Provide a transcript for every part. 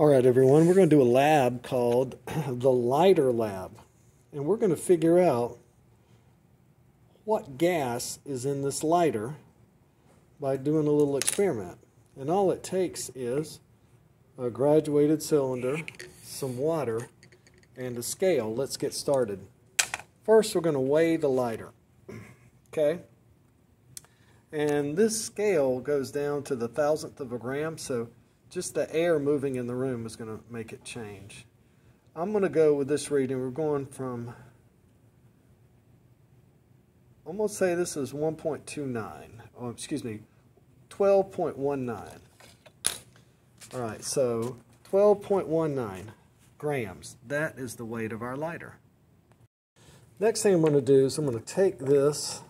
All right, everyone, we're going to do a lab called the lighter lab. And we're going to figure out what gas is in this lighter by doing a little experiment. And all it takes is a graduated cylinder, some water, and a scale. Let's get started. First, we're going to weigh the lighter. Okay? And this scale goes down to the thousandth of a gram, so just the air moving in the room is going to make it change. I'm going to go with this reading. We're going from, I'm going to say this is 1.29. Oh, excuse me, 12.19. All right, so 12.19 grams. That is the weight of our lighter. Next thing I'm going to do is I'm going to take this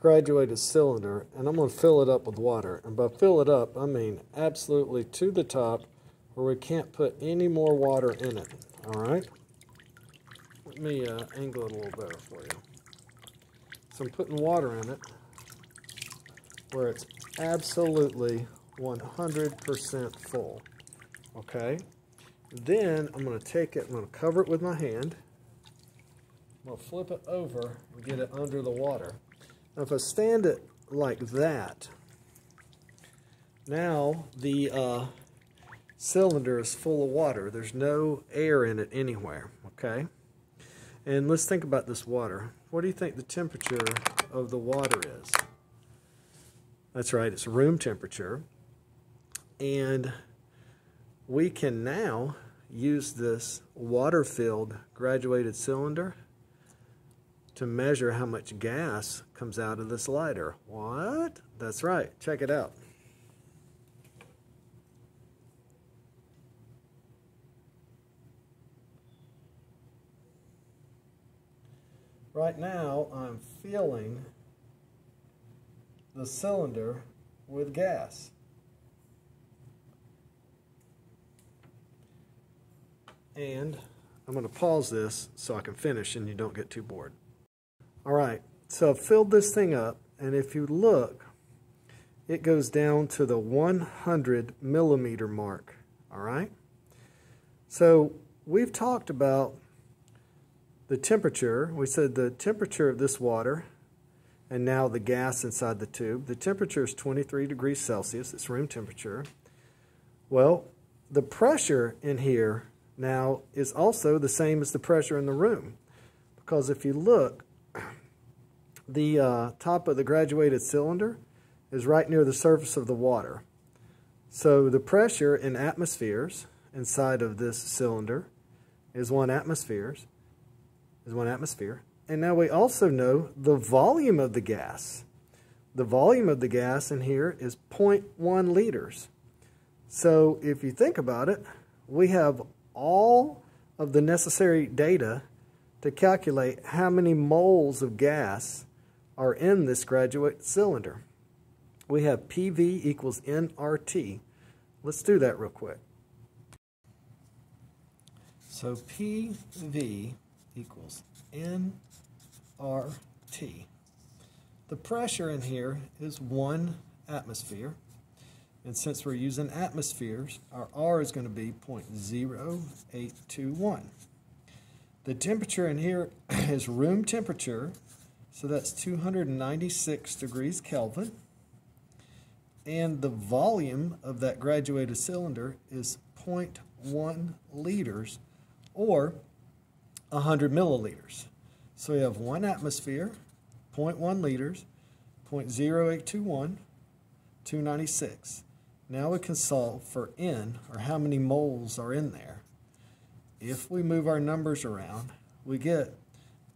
graduated cylinder and I'm going to fill it up with water. And by fill it up, I mean absolutely to the top where we can't put any more water in it. All right? Let me uh, angle it a little better for you. So I'm putting water in it where it's absolutely 100% full. Okay? Then I'm going to take it, I'm going to cover it with my hand. I'm going to flip it over and get it under the water. Now if I stand it like that, now the uh, cylinder is full of water. There's no air in it anywhere, okay? And let's think about this water. What do you think the temperature of the water is? That's right, it's room temperature. And we can now use this water-filled graduated cylinder to measure how much gas comes out of this lighter. What? That's right. Check it out. Right now, I'm filling the cylinder with gas. And I'm going to pause this so I can finish and you don't get too bored. All right, so I've filled this thing up, and if you look, it goes down to the 100 millimeter mark, all right? So we've talked about the temperature. We said the temperature of this water and now the gas inside the tube. The temperature is 23 degrees Celsius. It's room temperature. Well, the pressure in here now is also the same as the pressure in the room. Because if you look, the uh, top of the graduated cylinder is right near the surface of the water. So the pressure in atmospheres inside of this cylinder is one atmospheres, is one atmosphere. And now we also know the volume of the gas. The volume of the gas in here is 0.1 liters. So if you think about it, we have all of the necessary data to calculate how many moles of gas are in this graduate cylinder. We have PV equals nRT. Let's do that real quick. So PV equals nRT. The pressure in here is one atmosphere. And since we're using atmospheres, our R is going to be 0.0821. The temperature in here is room temperature, so that's 296 degrees Kelvin. And the volume of that graduated cylinder is 0.1 liters or 100 milliliters. So we have one atmosphere, 0.1 liters, 0.0821, 296. Now we can solve for N, or how many moles are in there. If we move our numbers around, we get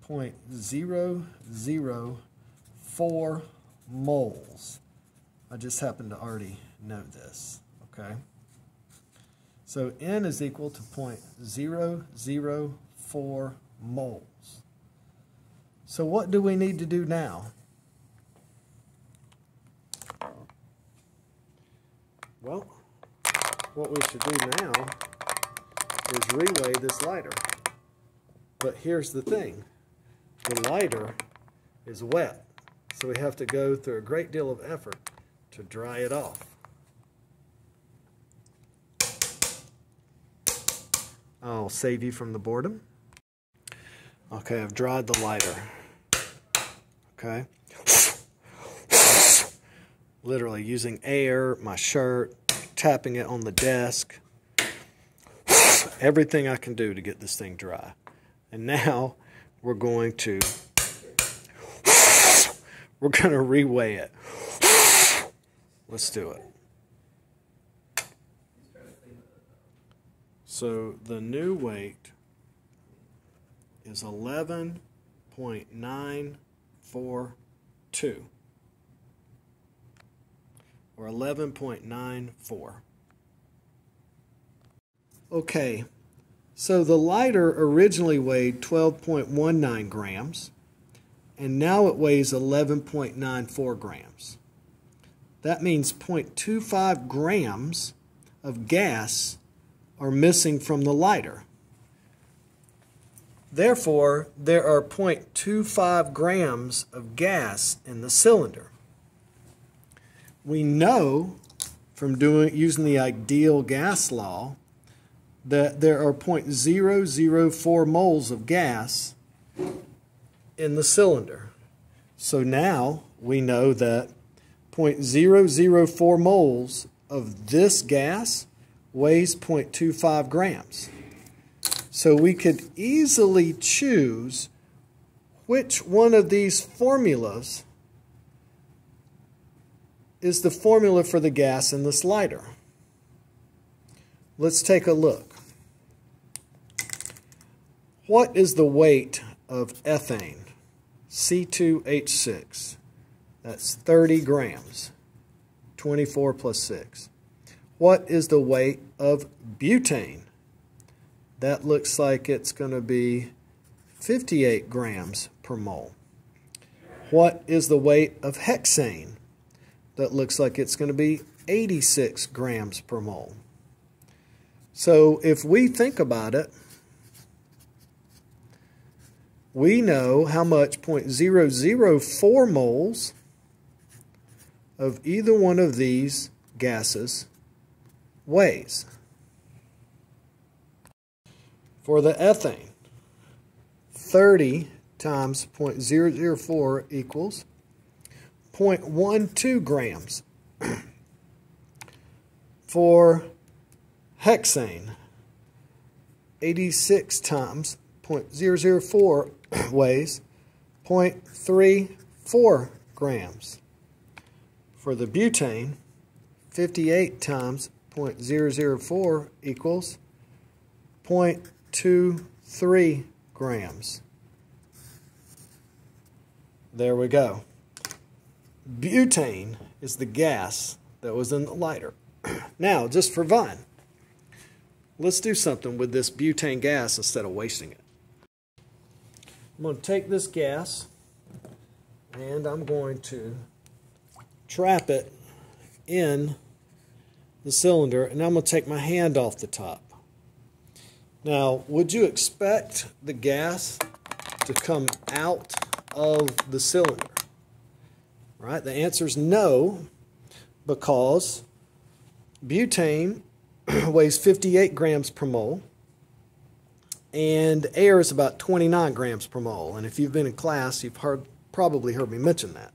0.004 moles. I just happen to already know this, okay? So N is equal to 0.004 moles. So what do we need to do now? Well, what we should do now is reweigh this lighter. But here's the thing the lighter is wet. So we have to go through a great deal of effort to dry it off. I'll save you from the boredom. Okay, I've dried the lighter. Okay. Literally using air, my shirt, tapping it on the desk. Everything I can do to get this thing dry. And now we're going to we're going to reweigh it. Let's do it. So the new weight is 11.942 or 11.94. Okay, so the lighter originally weighed 12.19 grams and now it weighs 11.94 grams. That means 0.25 grams of gas are missing from the lighter. Therefore, there are 0.25 grams of gas in the cylinder. We know from doing using the ideal gas law that there are 0.004 moles of gas in the cylinder. So now we know that 0.004 moles of this gas weighs 0.25 grams. So we could easily choose which one of these formulas is the formula for the gas in this lighter. Let's take a look. What is the weight of ethane? C2H6. That's 30 grams. 24 plus 6. What is the weight of butane? That looks like it's going to be 58 grams per mole. What is the weight of hexane? That looks like it's going to be 86 grams per mole. So if we think about it, we know how much 0.004 moles of either one of these gases weighs. For the ethane, 30 times 0.004 equals 0.12 grams. For hexane, 86 times 0.004 weighs 0.34 grams. For the butane, 58 times 0.004 equals 0.23 grams. There we go. Butane is the gas that was in the lighter. now, just for fun, let's do something with this butane gas instead of wasting it. I'm going to take this gas and I'm going to trap it in the cylinder and I'm going to take my hand off the top. Now, would you expect the gas to come out of the cylinder? Right? The answer is no, because butane weighs 58 grams per mole and air is about 29 grams per mole. And if you've been in class, you've heard, probably heard me mention that.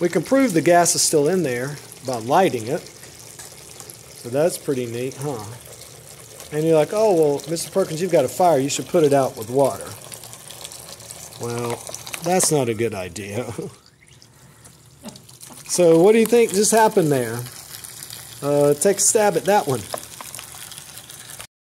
We can prove the gas is still in there by lighting it. So that's pretty neat, huh? And you're like, oh, well, Mr. Perkins, you've got a fire. You should put it out with water. Well, that's not a good idea. so what do you think just happened there? Uh, take a stab at that one.